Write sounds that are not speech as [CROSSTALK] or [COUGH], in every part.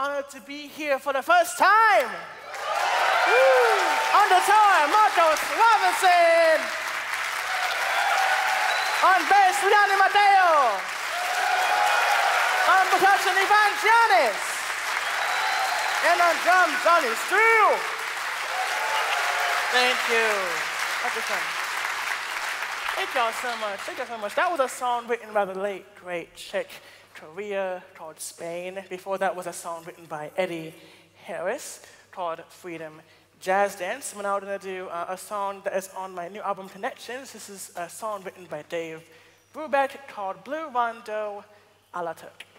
It's an honor to be here for the first time. On the tour, Marcos Robinson. On bass, Liany Mateo. On percussion, Ivan Llanes. And on drums, Johnny Steele. Thank you. Uncle Thank y'all so much. Thank y'all so much. That was a song written by the late, great Chick Corea called Spain. Before that was a song written by Eddie Harris called Freedom Jazz Dance. I'm now going to do uh, a song that is on my new album Connections. This is a song written by Dave Brubeck called Blue Rondo a la Turk.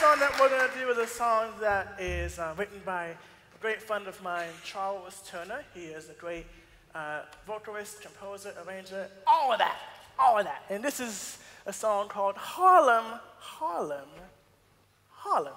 Next song that we're going to do is a song that is uh, written by a great friend of mine, Charles Turner. He is a great uh, vocalist, composer, arranger, all of that, all of that. And this is a song called Harlem, Harlem, Harlem.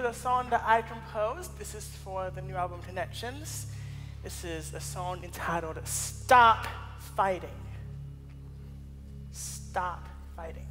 Is a song that I composed. This is for the new album Connections. This is a song entitled Stop Fighting. Stop Fighting.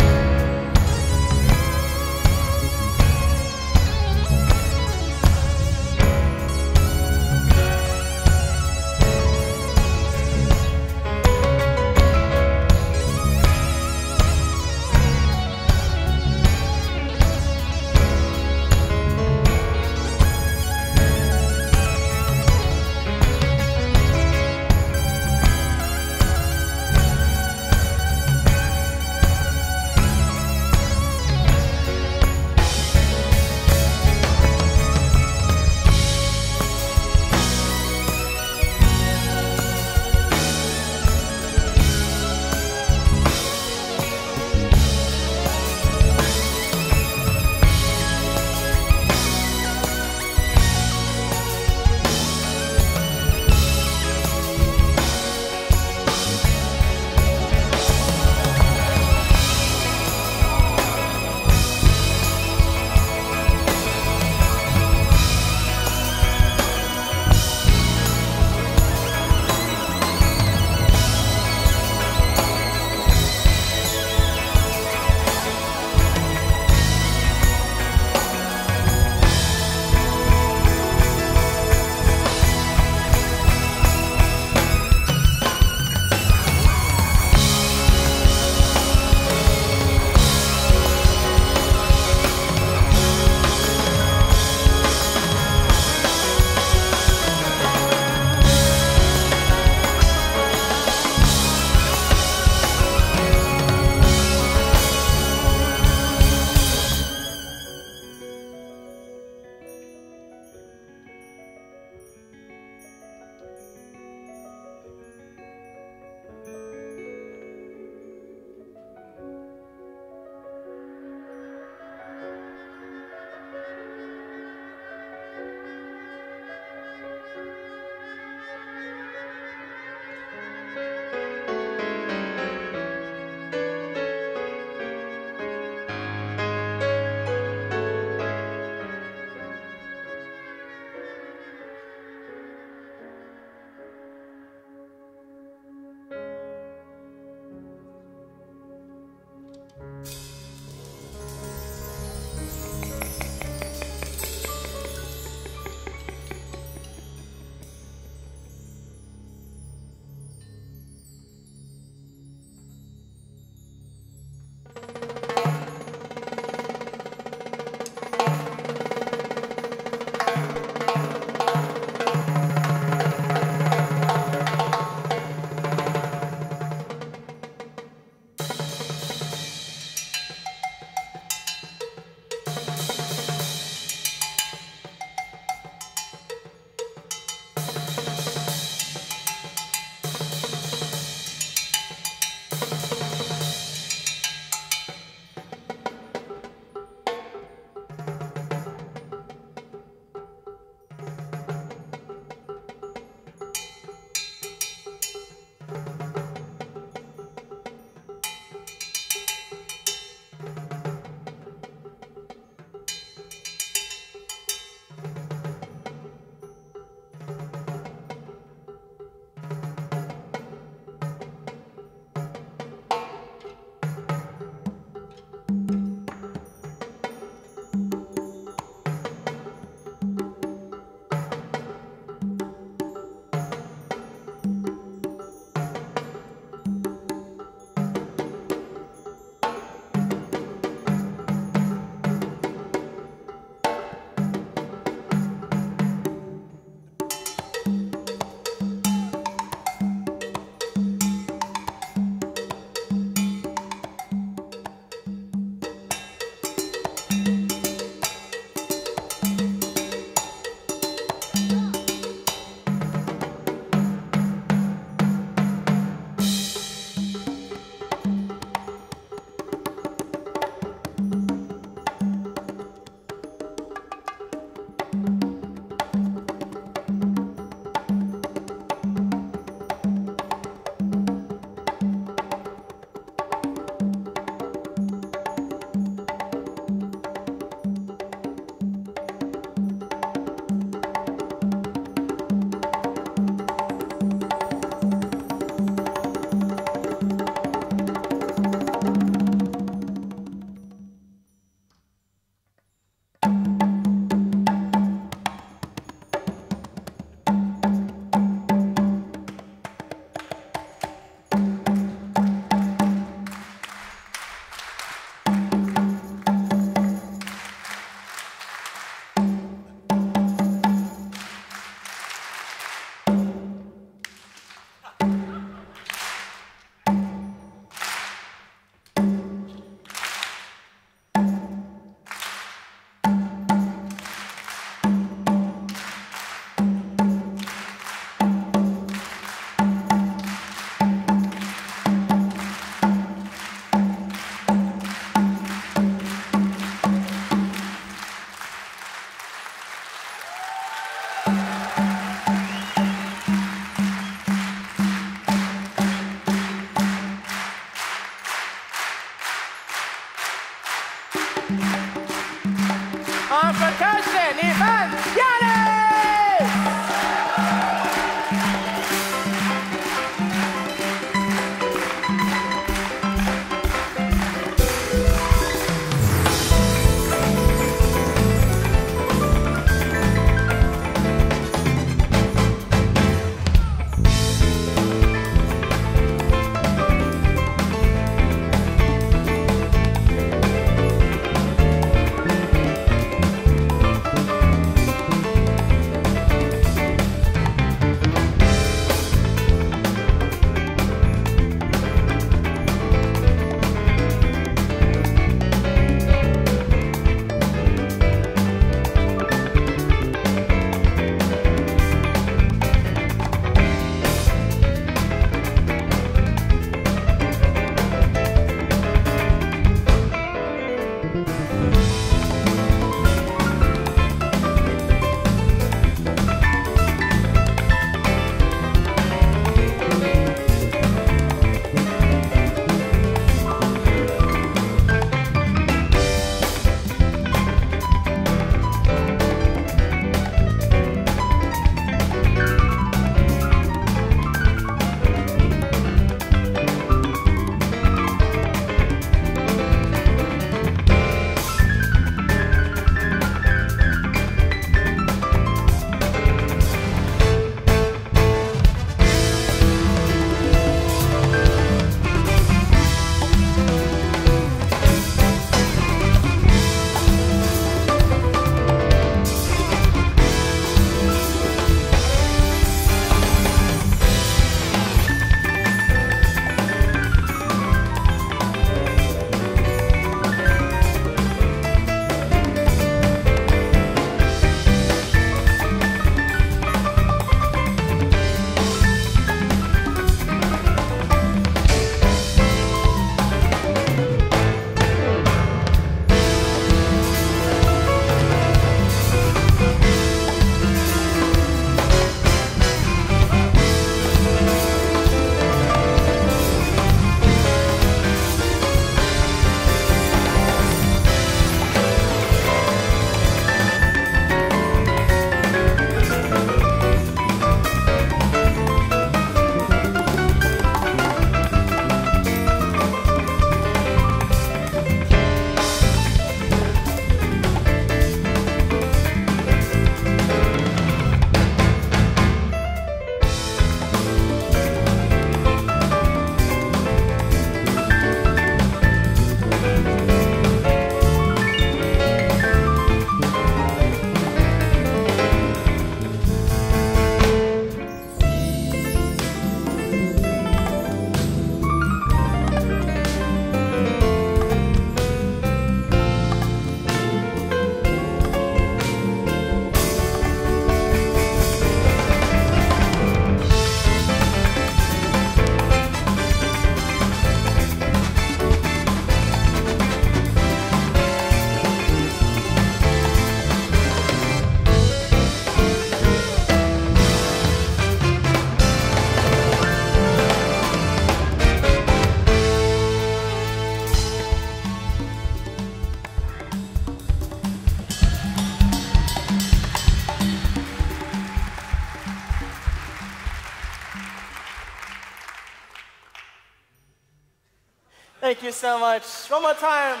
Thank you so much. One more time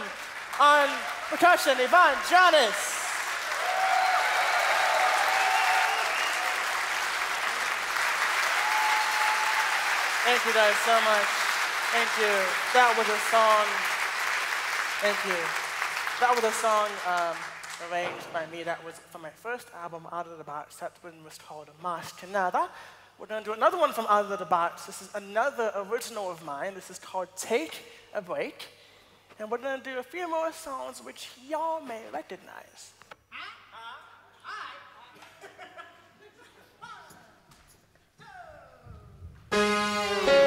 on percussion, Ivan Llanes. Thank you guys so much. Thank you. That was a song. Thank you. That was a song um, arranged by me. That was from my first album, Out of the Box. That one was called March Canada. We're going to do another one from Out of the Box. This is another original of mine. This is called Take a break, and we're going to do a few more songs which y'all may recognize. [LAUGHS]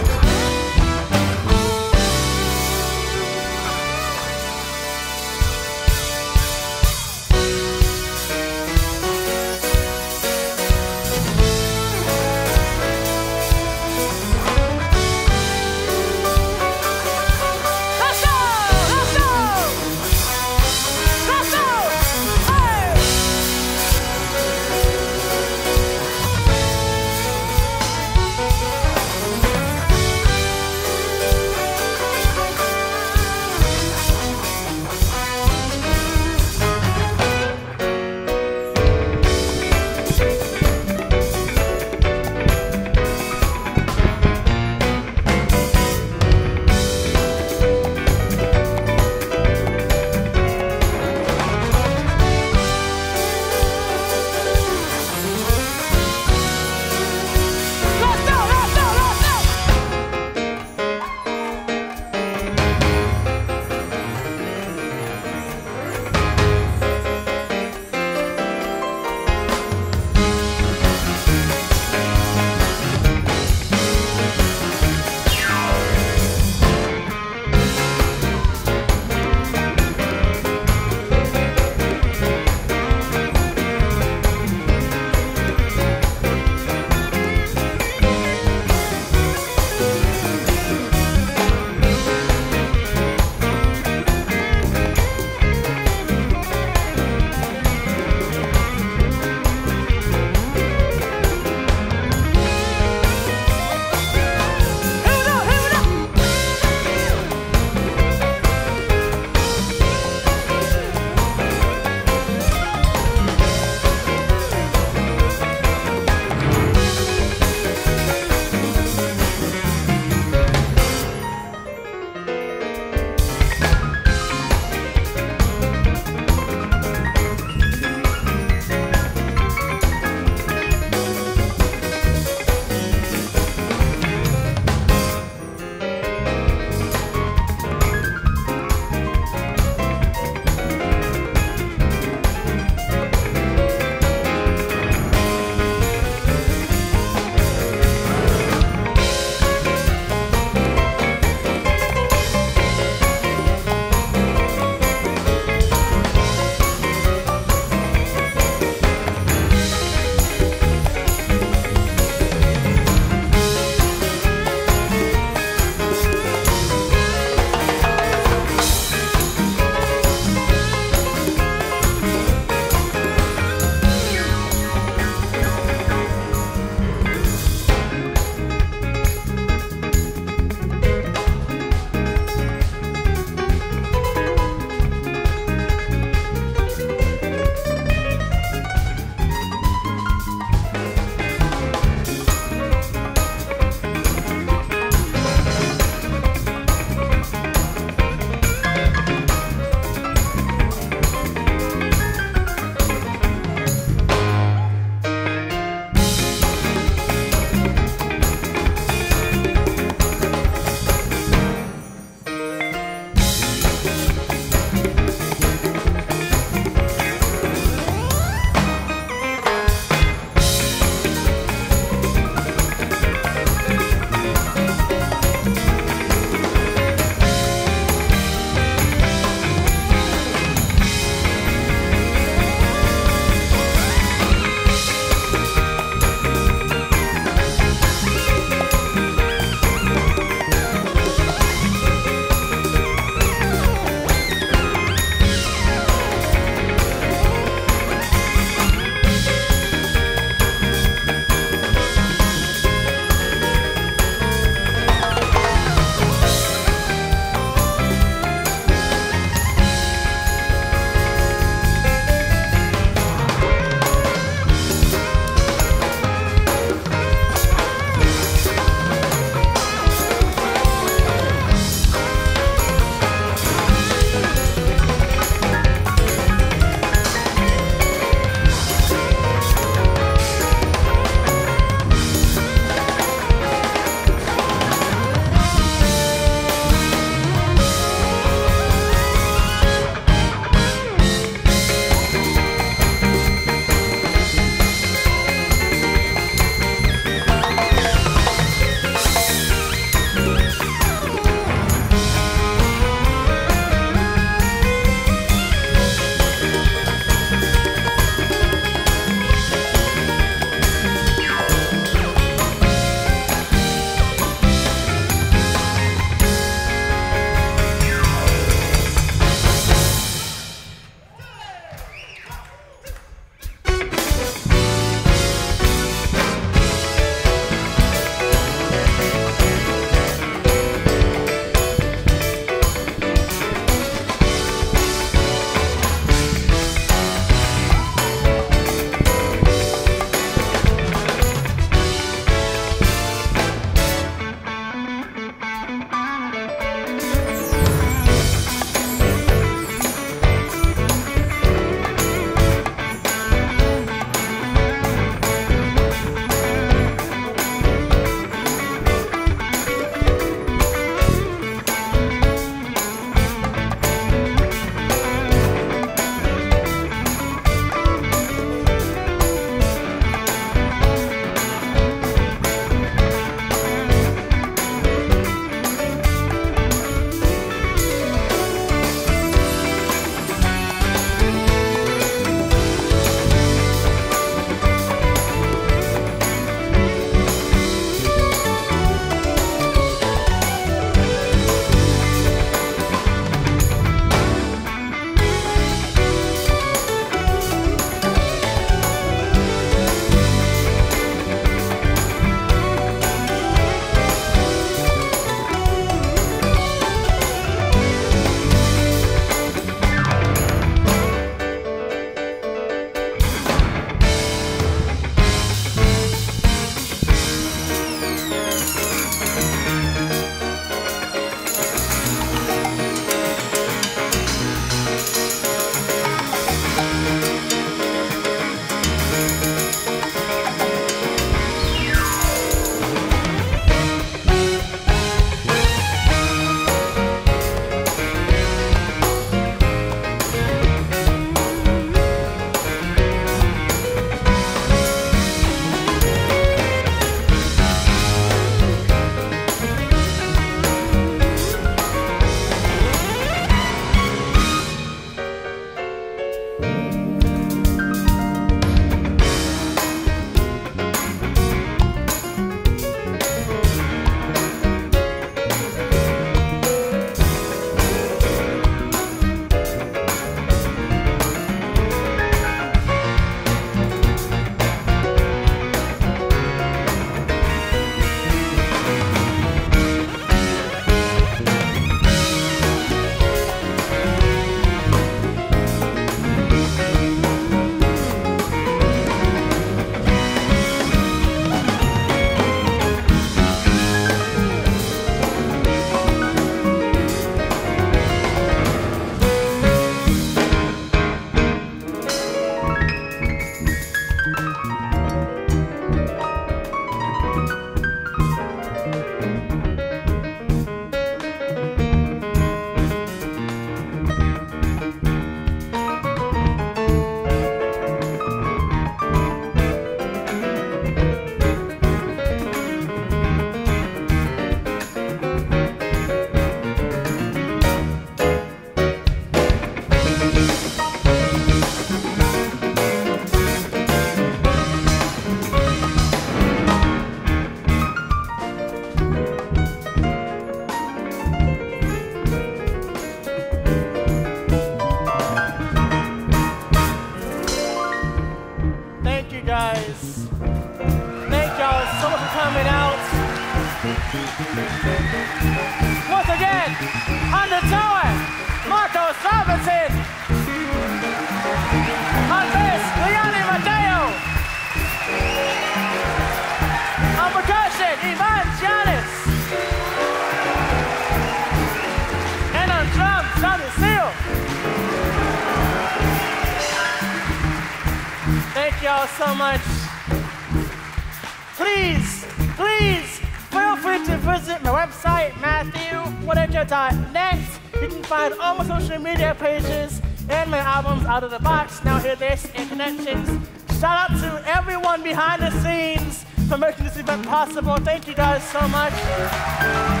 possible. Thank you guys so much.